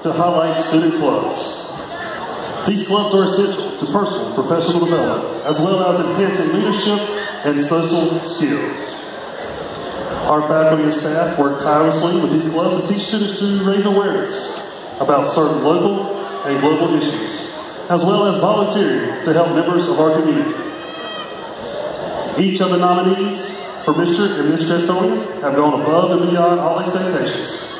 to highlight student clubs. These clubs are essential to personal professional development, as well as enhancing leadership and social skills. Our faculty and staff work tirelessly with these clubs to teach students to raise awareness about certain local and global issues, as well as volunteering to help members of our community. Each of the nominees for Mr. and Ms. Crestonian have gone above and beyond all expectations